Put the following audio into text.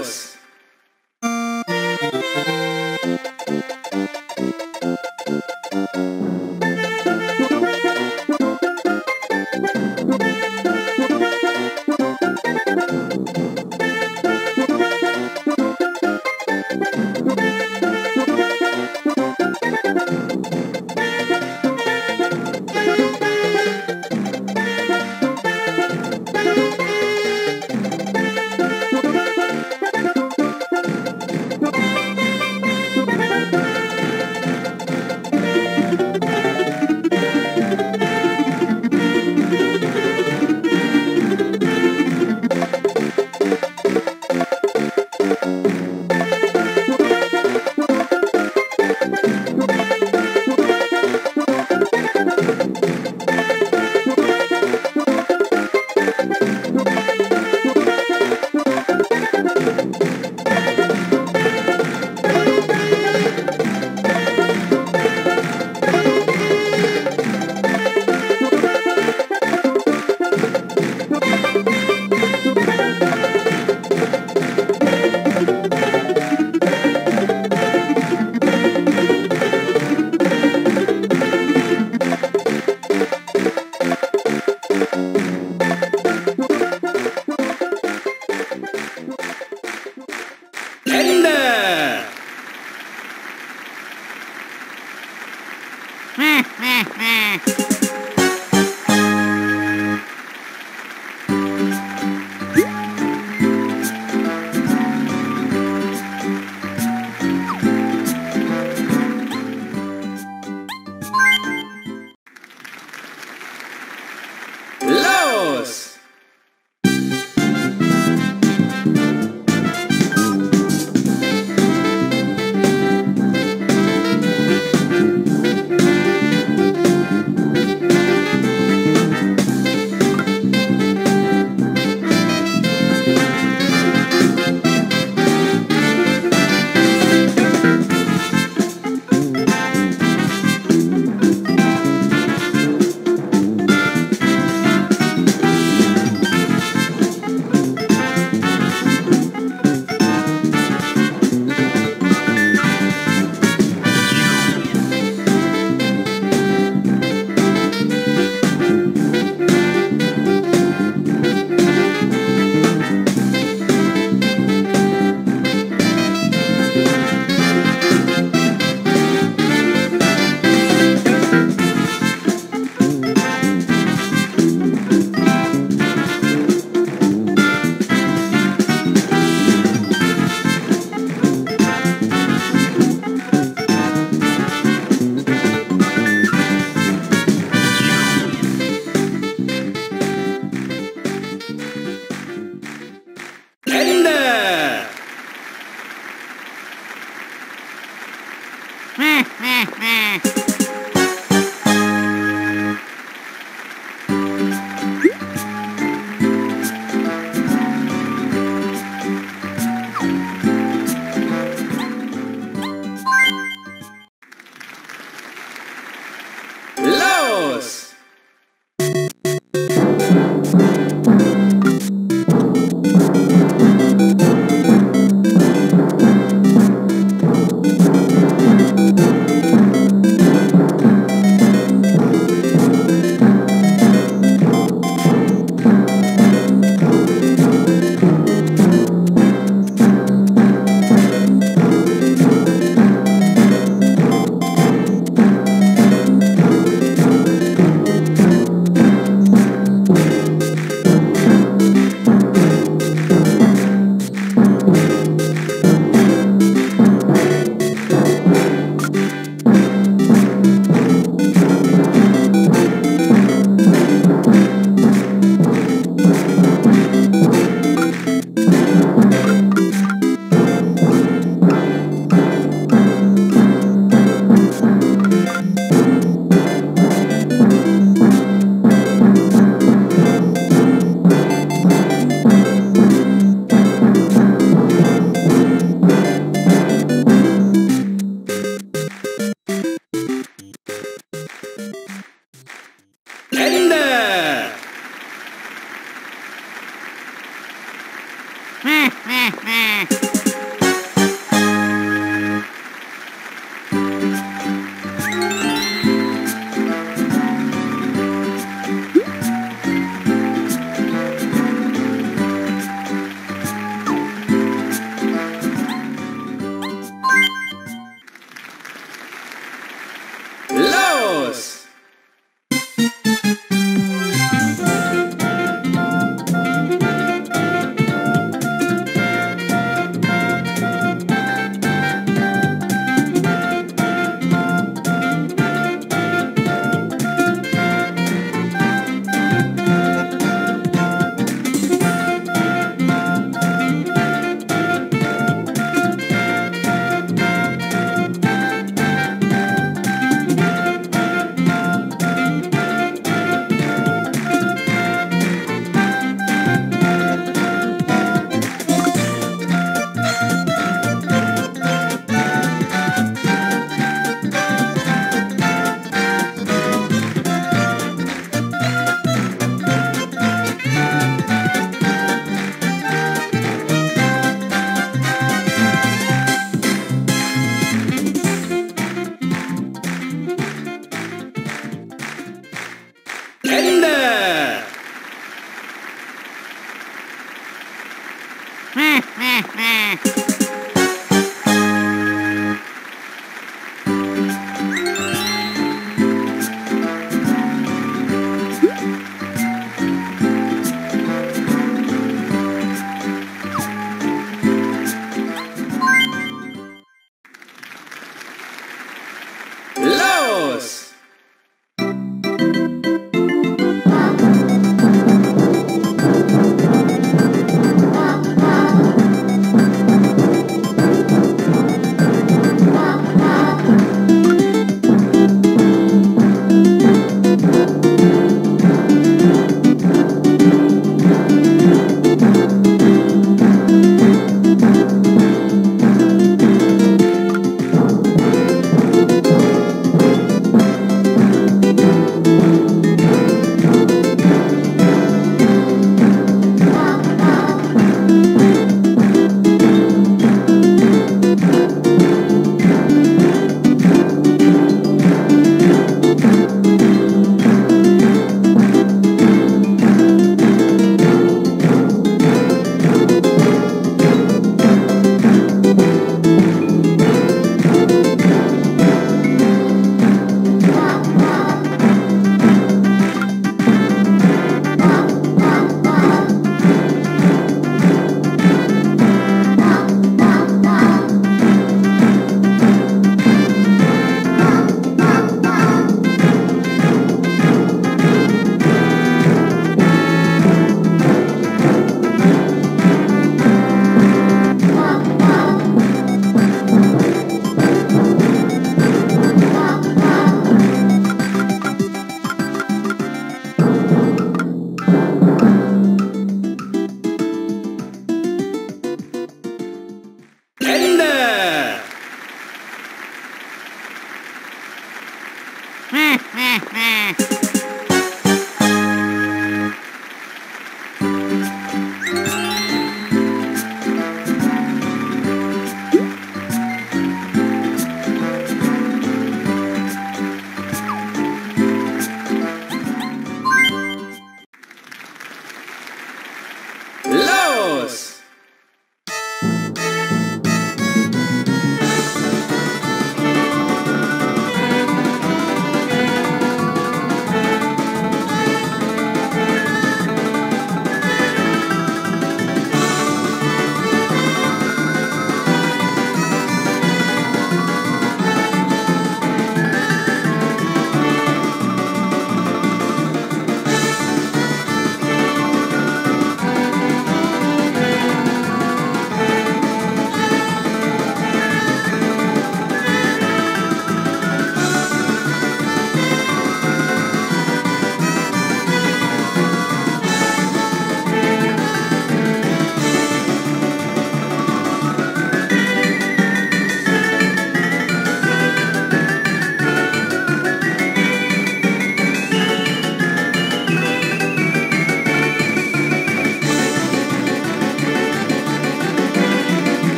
Bus.